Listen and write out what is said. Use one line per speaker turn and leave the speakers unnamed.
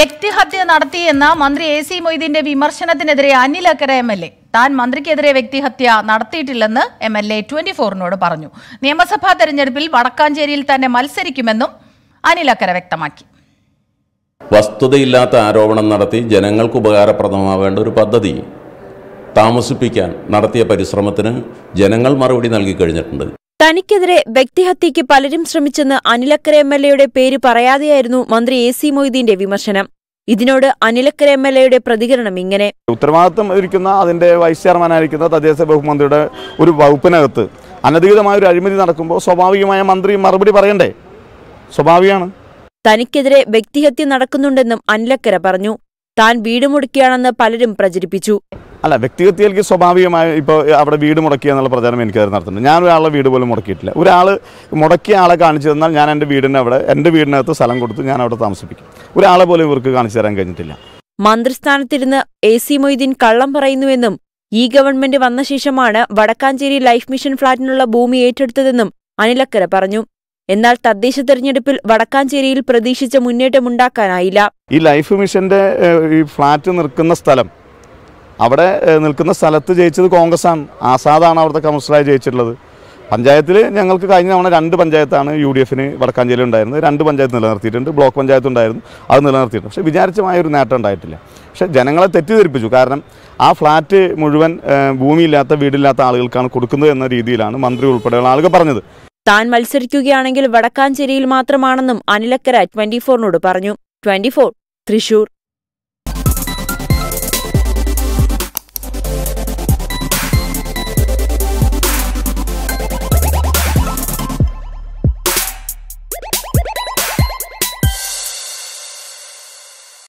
വ്യക്തിഹത്യ നടത്തിയെന്ന മന്ത്രി എ സി മൊയ്തീന്റെ വിമർശനത്തിനെതിരെ Anil Akkara M L A. താൻ മന്ത്രിക്കെതിരെ വ്യക്തിഹത്യ നടത്തിയിട്ടില്ലെന്ന് എം എൽ എ ട്വന്റി ഫോറിനോട് പറഞ്ഞു. നിയമസഭാ തെരഞ്ഞെടുപ്പിൽ വടക്കാഞ്ചേരിയിൽ തന്നെ മത്സരിക്കുമെന്നും അനിൽ അക്കര വ്യക്തമാക്കി.
വസ്തുതയില്ലാത്ത ആരോപണം നടത്തി ജനങ്ങൾക്ക് ഉപകാരപ്രദമാവേണ്ട ഒരു പദ്ധതി താമസിപ്പിക്കാൻ നടത്തിയ പരിശ്രമത്തിന് ജനങ്ങൾ മറുപടി നൽകി കഴിഞ്ഞിട്ടുണ്ട്.
തനിക്കെതിരെ വ്യക്തിഹത്യയ്ക്ക് പലരും ശ്രമിച്ചെന്ന് അനിലക്കര എം എൽ എയുടെ പേര് പറയാതെയായിരുന്നു മന്ത്രി എ സി മൊയ്തീന്റെ വിമർശനം. ഇതിനോട് അനിലക്കര എം എൽ എയുടെ പ്രതികരണം ഇങ്ങനെ.
ഉത്തരവാദിത്വം ഇരിക്കുന്ന അതിന്റെ വൈസ് ചെയർമാനായിരിക്കുന്ന തദ്ദേശ ബഹുമന്ത്രിയുടെ ഒരു വകുപ്പിനകത്ത് അനധികൃതമായ ഒരു അഴിമതി നടക്കുമ്പോൾ സ്വാഭാവികമായ മന്ത്രി മറുപടി പറയണ്ടേ? സ്വാഭാവികമാണ്.
തനിക്കെതിരെ വ്യക്തിഹത്യ നടക്കുന്നുണ്ടെന്നും അനിലക്കര പറഞ്ഞു. താൻ വീട് മുടക്കിയാണെന്ന് പലരും പ്രചരിപ്പിച്ചു.
അല്ല വ്യക്തിഗതിയിലേക്ക് സ്വാഭാവികമായി ഇപ്പോൾ അവിടെ വീട് മുടക്കുക എന്നുള്ള പ്രചാരം എനിക്ക് നടത്തുന്നുണ്ട്. ഞാൻ ഒരാളുടെ വീട് പോലും മുടക്കിയിട്ടില്ല. ഒരാൾ മുടക്കിയ ആളെ കാണിച്ചു തന്നാൽ ഞാൻ എന്റെ വീടിന്റെ അവിടെ എന്റെ വീടിനകത്ത് സ്ഥലം കൊടുത്ത് ഞാൻ അവിടെ താമസിപ്പിക്കും. ഒരാളെ പോലും ഇവർക്ക് കാണിച്ചു തരാൻ കഴിഞ്ഞിട്ടില്ല.
മന്ത്രിസ്ഥാനത്തിരുന്ന് എ സി മൊയ്തീൻ കള്ളം പറയുന്നുവെന്നും ഈ ഗവൺമെന്റ് വന്ന ശേഷമാണ് വടക്കാഞ്ചേരി ലൈഫ് മിഷൻ ഫ്ളാറ്റിനുള്ള ഭൂമി ഏറ്റെടുത്തതെന്നും അനിലക്കര പറഞ്ഞു. എന്നാൽ തദ്ദേശ തെരഞ്ഞെടുപ്പിൽ വടക്കാഞ്ചേരിയിൽ പ്രതീക്ഷിച്ച മുന്നേറ്റമുണ്ടാക്കാനായില്ല.
ഈ ലൈഫ് മിഷന്റെ ഈ ഫ്ലാറ്റ് നിൽക്കുന്ന സ്ഥലം അവിടെ നിൽക്കുന്ന സ്ഥലത്ത് ജയിച്ചത് കോൺഗ്രസ്സാണ്. ആസാദാണ് അവിടുത്തെ കൗൺസിലറായി ജയിച്ചിട്ടുള്ളത്. പഞ്ചായത്തിൽ ഞങ്ങൾക്ക് കഴിഞ്ഞ തവണ രണ്ട് പഞ്ചായത്താണ് യു ഡി എഫിന് വടക്കാഞ്ചേരി ഉണ്ടായിരുന്നത്. രണ്ട് പഞ്ചായത്ത് നിലനിർത്തിയിട്ടുണ്ട്. ബ്ലോക്ക് പഞ്ചായത്ത് ഉണ്ടായിരുന്നു. അത് നിലനിർത്തിയിട്ടുണ്ട്. പക്ഷേ വിചാരിച്ചമായ ഒരു നേട്ടം ഉണ്ടായിട്ടില്ല. പക്ഷേ ജനങ്ങളെ തെറ്റിദ്ധരിപ്പിച്ചു. കാരണം ആ ഫ്ലാറ്റ് മുഴുവൻ ഭൂമിയില്ലാത്ത വീടില്ലാത്ത ആളുകൾക്കാണ് കൊടുക്കുന്നത് എന്ന രീതിയിലാണ് മന്ത്രി ഉൾപ്പെടെയുള്ള ആളുകൾ പറഞ്ഞത്.
താൻ മത്സരിക്കുകയാണെങ്കിൽ വടക്കാഞ്ചേരിയിൽ മാത്രമാണെന്നും അനിലക്കര ട്വന്റി ഫോറിനോട് പറഞ്ഞു. Twenty four Thrissur.